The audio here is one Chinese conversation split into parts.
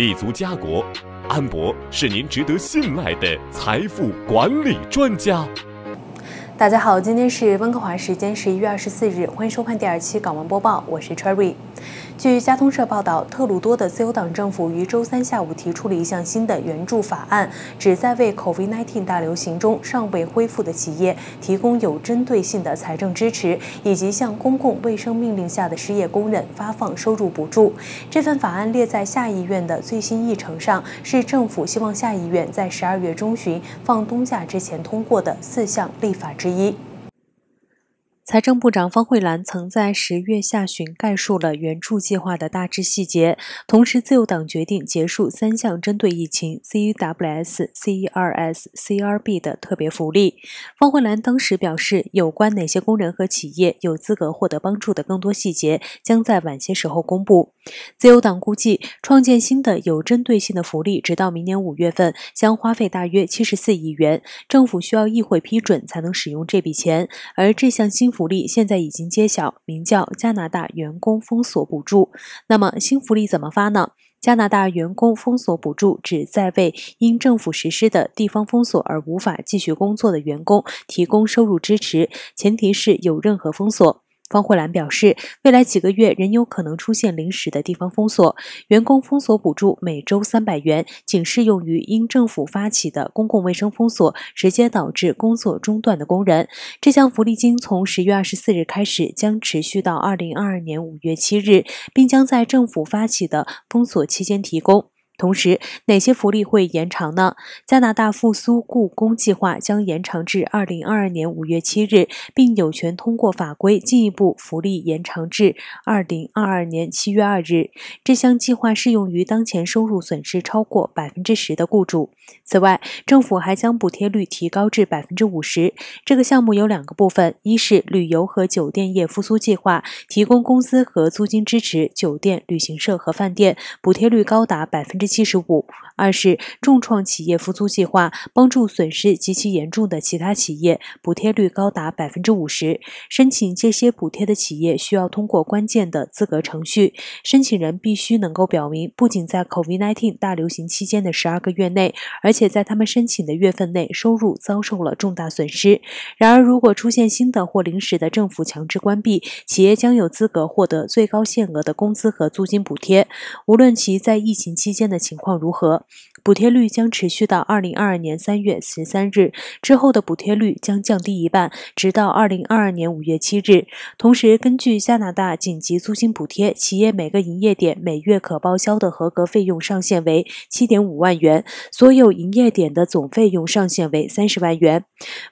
立足家国，安博是您值得信赖的财富管理专家。大家好，今天是温哥华时间十一月二十四日，欢迎收看第二期港闻播报，我是 Cherry。据加通社报道，特鲁多的自由党政府于周三下午提出了一项新的援助法案，旨在为 COVID-19 大流行中尚未恢复的企业提供有针对性的财政支持，以及向公共卫生命令下的失业工人发放收入补助。这份法案列在下议院的最新议程上，是政府希望下议院在十二月中旬放冬假之前通过的四项立法之一。财政部长方慧兰曾在十月下旬概述了援助计划的大致细节，同时自由党决定结束三项针对疫情 CEWS、CERS、CRB 的特别福利。方慧兰当时表示，有关哪些工人和企业有资格获得帮助的更多细节将在晚些时候公布。自由党估计，创建新的有针对性的福利，直到明年五月份将花费大约七十四亿元，政府需要议会批准才能使用这笔钱，而这项新。福利现在已经揭晓，名叫加拿大员工封锁补助。那么新福利怎么发呢？加拿大员工封锁补助旨在为因政府实施的地方封锁而无法继续工作的员工提供收入支持，前提是有任何封锁。方慧兰表示，未来几个月仍有可能出现临时的地方封锁。员工封锁补助每周三百元，仅适用于因政府发起的公共卫生封锁直接导致工作中断的工人。这项福利金从十月二十四日开始，将持续到二零二二年五月七日，并将在政府发起的封锁期间提供。同时，哪些福利会延长呢？加拿大复苏雇工计划将延长至二零二二年五月七日，并有权通过法规进一步福利延长至二零二二年七月二日。这项计划适用于当前收入损失超过百分之十的雇主。此外，政府还将补贴率提高至百分之五十。这个项目有两个部分：一是旅游和酒店业复苏计划，提供工资和租金支持；酒店、旅行社和饭店补贴率高达百分之。七十五。二是重创企业复苏计划，帮助损失极其严重的其他企业，补贴率高达百分之五十。申请这些补贴的企业需要通过关键的资格程序，申请人必须能够表明，不仅在 COVID-19 大流行期间的十二个月内，而且在他们申请的月份内收入遭受了重大损失。然而，如果出现新的或临时的政府强制关闭，企业将有资格获得最高限额的工资和租金补贴，无论其在疫情期间的。情况如何？补贴率将持续到二零二二年三月十三日之后的补贴率将降低一半，直到二零二二年五月七日。同时，根据加拿大紧急租金补贴，企业每个营业点每月可报销的合格费用上限为七点五万元，所有营业点的总费用上限为三十万元。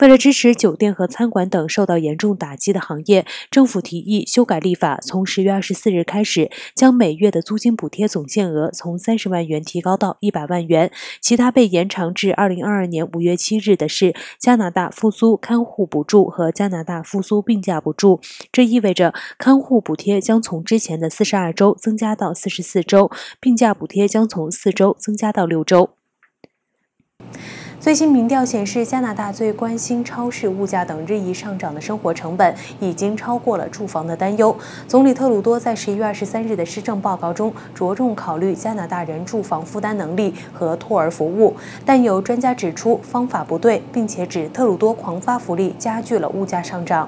为了支持酒店和餐馆等受到严重打击的行业，政府提议修改立法，从十月二十四日开始，将每月的租金补贴总限额从三十万元提高到一百万元。其他被延长至二零二二年五月七日的是加拿大复苏看护补助和加拿大复苏病假补助。这意味着看护补贴将从之前的四十二周增加到四十四周，病假补贴将从四周增加到六周。最新民调显示，加拿大最关心超市物价等日益上涨的生活成本，已经超过了住房的担忧。总理特鲁多在十一月二十三日的施政报告中，着重考虑加拿大人住房负担能力和托儿服务，但有专家指出方法不对，并且指特鲁多狂发福利加剧了物价上涨。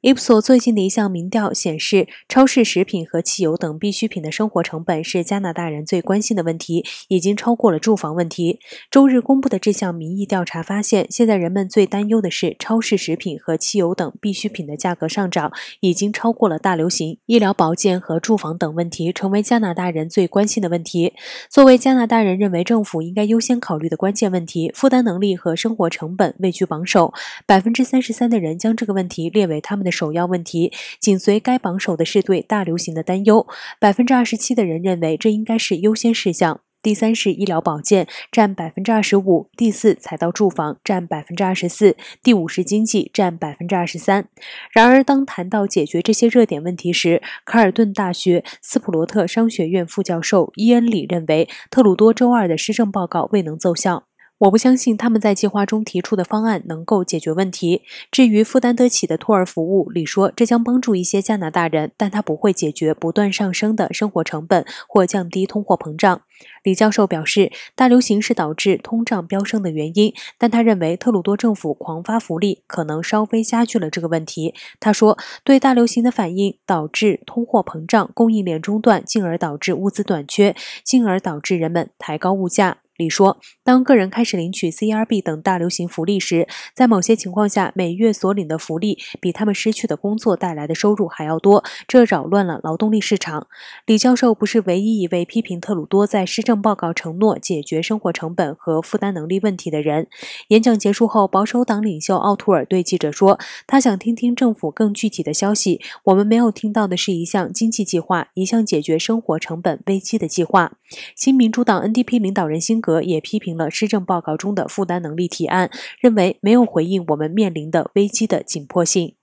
伊普索最近的一项民调显示，超市食品和汽油等必需品的生活成本是加拿大人最关心的问题，已经超过了住房问题。周日公布的这项民意调查发现，现在人们最担忧的是超市食品和汽油等必需品的价格上涨，已经超过了大流行。医疗保健和住房等问题成为加拿大人最关心的问题。作为加拿大人认为政府应该优先考虑的关键问题，负担能力和生活成本位居榜首。百分之三十三的人将这个问题列为他们的的。首要问题，紧随该榜首的是对大流行的担忧。百分之二十七的人认为这应该是优先事项。第三是医疗保健，占百分之二十五。第四，踩到住房，占百分之二十四。第五是经济，占百分之二十三。然而，当谈到解决这些热点问题时，卡尔顿大学斯普罗特商学院副教授伊恩里认为，特鲁多周二的施政报告未能奏效。我不相信他们在计划中提出的方案能够解决问题。至于负担得起的托儿服务，李说这将帮助一些加拿大人，但它不会解决不断上升的生活成本或降低通货膨胀。李教授表示，大流行是导致通胀飙升的原因，但他认为特鲁多政府狂发福利可能稍微加剧了这个问题。他说，对大流行的反应导致通货膨胀、供应链中断，进而导致物资短缺，进而导致人们抬高物价。李说，当个人开始领取 CRB 等大流行福利时，在某些情况下，每月所领的福利比他们失去的工作带来的收入还要多，这扰乱了劳动力市场。李教授不是唯一一位批评特鲁多在施政报告承诺解决生活成本和负担能力问题的人。演讲结束后，保守党领袖奥图尔对记者说：“他想听听政府更具体的消息。我们没有听到的是一项经济计划，一项解决生活成本危机的计划。”新民主党 NDP 领导人辛格也批评了施政报告中的负担能力提案，认为没有回应我们面临的危机的紧迫性。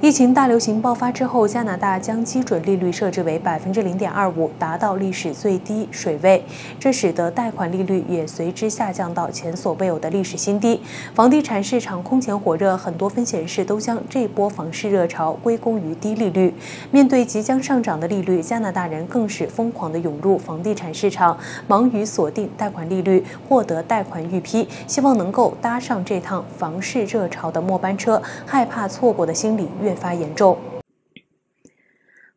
疫情大流行爆发之后，加拿大将基准利率设置为百分之零点二五，达到历史最低水位，这使得贷款利率也随之下降到前所未有的历史新低。房地产市场空前火热，很多分显示都将这波房市热潮归功于低利率。面对即将上涨的利率，加拿大人更是疯狂地涌入房地产市场，忙于锁定贷款利率，获得贷款预批，希望能够搭上这趟房市热潮的末班车。害怕错过的心理越。越发严重。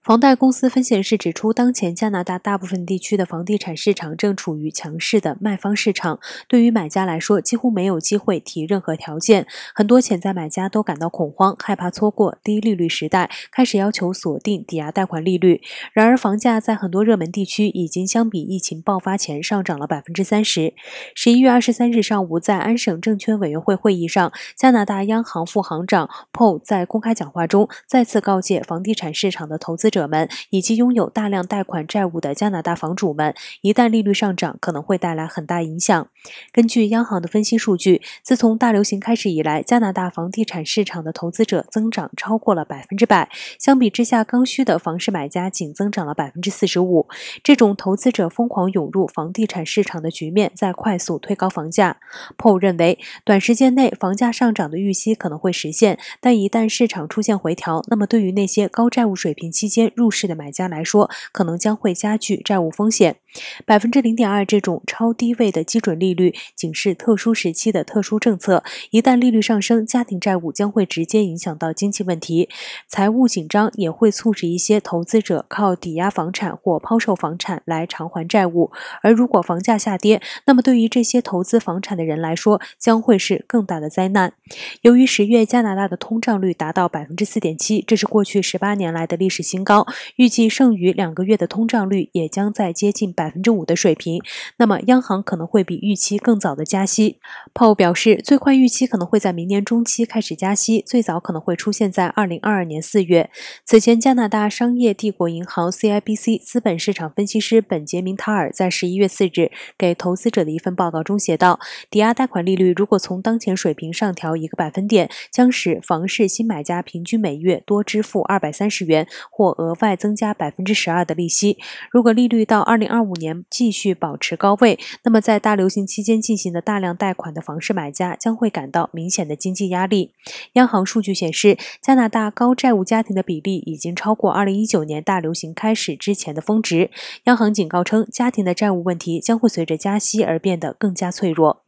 房贷公司分显示指出，当前加拿大大部分地区的房地产市场正处于强势的卖方市场，对于买家来说几乎没有机会提任何条件。很多潜在买家都感到恐慌，害怕错过低利率时代，开始要求锁定抵押贷款利率。然而，房价在很多热门地区已经相比疫情爆发前上涨了百分之三十。十一月二十三日上午，在安省证券委员会会议上，加拿大央行副行长 Paul 在公开讲话中再次告诫房地产市场的投资。者们以及拥有大量贷款债务的加拿大房主们，一旦利率上涨，可能会带来很大影响。根据央行的分析数据，自从大流行开始以来，加拿大房地产市场的投资者增长超过了百分之百。相比之下，刚需的房市买家仅增长了百分之四十五。这种投资者疯狂涌入房地产市场的局面在快速推高房价。Paul 认为，短时间内房价上涨的预期可能会实现，但一旦市场出现回调，那么对于那些高债务水平期间入市的买家来说，可能将会加剧债务风险。百分之零点二这种超低位的基准利率，仅是特殊时期的特殊政策。一旦利率上升，家庭债务将会直接影响到经济问题。财务紧张也会促使一些投资者靠抵押房产或抛售房产来偿还债务。而如果房价下跌，那么对于这些投资房产的人来说，将会是更大的灾难。由于十月加拿大的通胀率达到百分之四点七，这是过去十八年来的历史新高。预计剩余两个月的通胀率也将在接近百百分之五的水平。那么，央行可能会比预期更早的加息。Paul 表示，最快预期可能会在明年中期开始加息，最早可能会出现在二零二二年四月。此前，加拿大商业帝国银行 （CIBC） 资本市场分析师本杰明·塔尔在十一月四日给投资者的一份报告中写道：“抵押贷款利率如果从当前水平上调一个百分点，将使房市新买家平均每月多支付二百三十元或额外。”增加百分之十二的利息。如果利率到二零二五五年继续保持高位，那么在大流行期间进行的大量贷款的房市买家将会感到明显的经济压力。央行数据显示，加拿大高债务家庭的比例已经超过二零一九年大流行开始之前的峰值。央行警告称，家庭的债务问题将会随着加息而变得更加脆弱。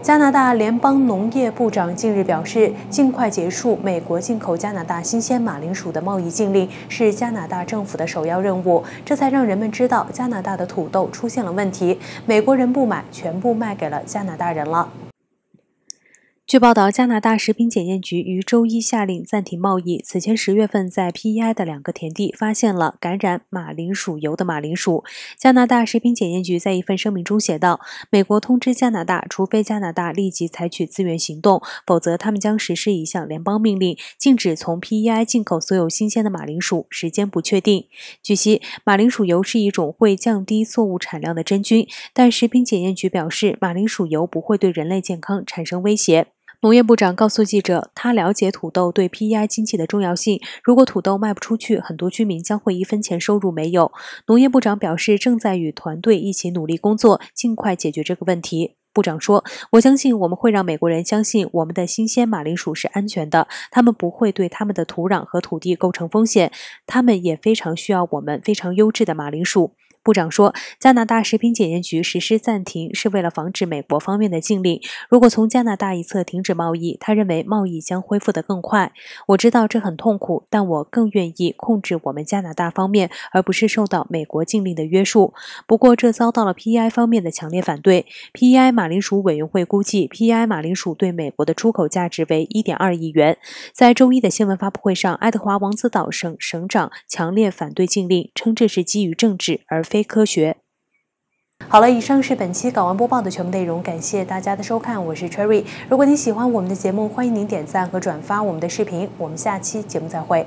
加拿大联邦农业部长近日表示，尽快结束美国进口加拿大新鲜马铃薯的贸易禁令是加拿大政府的首要任务。这才让人们知道，加拿大的土豆出现了问题，美国人不买，全部卖给了加拿大人了。据报道，加拿大食品检验局于周一下令暂停贸易。此前十月份，在 PEI 的两个田地发现了感染马铃薯油的马铃薯。加拿大食品检验局在一份声明中写道：“美国通知加拿大，除非加拿大立即采取自愿行动，否则他们将实施一项联邦命令，禁止从 PEI 进口所有新鲜的马铃薯，时间不确定。”据悉，马铃薯油是一种会降低作物产量的真菌，但食品检验局表示，马铃薯油不会对人类健康产生威胁。农业部长告诉记者，他了解土豆对 PEI 经济的重要性。如果土豆卖不出去，很多居民将会一分钱收入没有。农业部长表示，正在与团队一起努力工作，尽快解决这个问题。部长说：“我相信我们会让美国人相信我们的新鲜马铃薯是安全的，他们不会对他们的土壤和土地构成风险，他们也非常需要我们非常优质的马铃薯。”部长说，加拿大食品检验局实施暂停是为了防止美国方面的禁令。如果从加拿大一侧停止贸易，他认为贸易将恢复得更快。我知道这很痛苦，但我更愿意控制我们加拿大方面，而不是受到美国禁令的约束。不过，这遭到了 PEI 方面的强烈反对。PEI 马铃薯委员会估计，PEI 马铃薯对美国的出口价值为1.2亿元。在周一的新闻发布会上，爱德华王子岛省省长强烈反对禁令，称这是基于政治而非。科学。好了，以上是本期港湾播报的全部内容，感谢大家的收看，我是 Cherry。如果您喜欢我们的节目，欢迎您点赞和转发我们的视频，我们下期节目再会。